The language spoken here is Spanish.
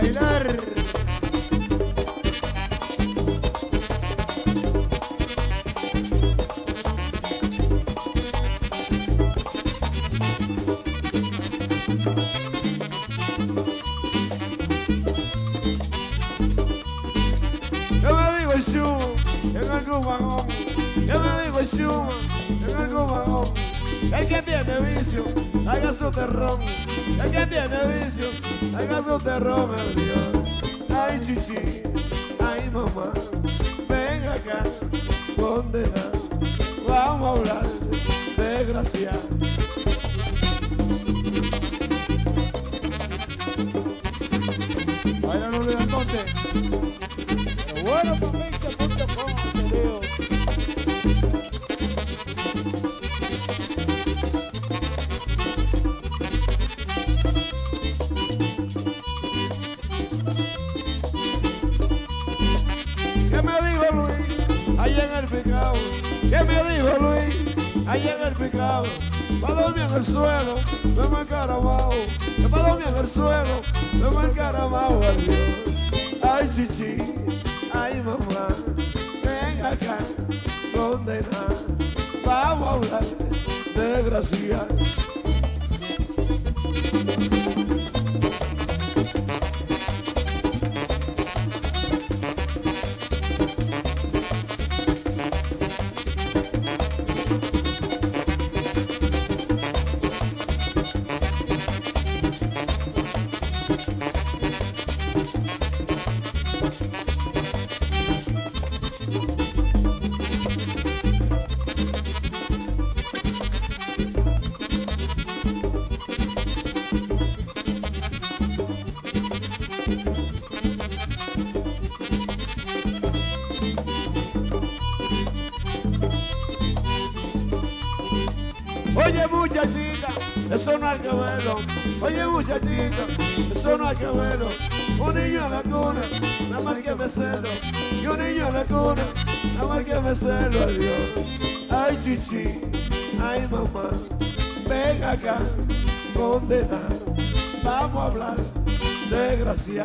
bailar. Yo me digo el sumo, en algún vagón. Yo me digo el sumo, en algún vagón. El que tiene vicio, haga su terrón. El que tiene vicio, haga su terrón, el Dios. Ay, chichi, ay, mamá, ven acá, condena. Vamos a hablar de gracia. Baila no entonces. Bueno, ponte Ahí en el picado. ¿Qué me dijo Luis? Ahí en el picado. Pa' dormir en el suelo, me me encaramao. Que pa' dormir en el suelo, me me Dios. Ay, chichi, ay, mamá. Ven acá, condena. Vamos a hablar de gracia. Oye muchachita, eso no hay que verlo. Oye muchachita, eso no hay que verlo. Un niño en la cuna, nada más que celo. Y un niño en la cuna, nada más que. Ay Dios, ay chichi, ay mamá, ven acá, condena. Vamos a hablar desgracia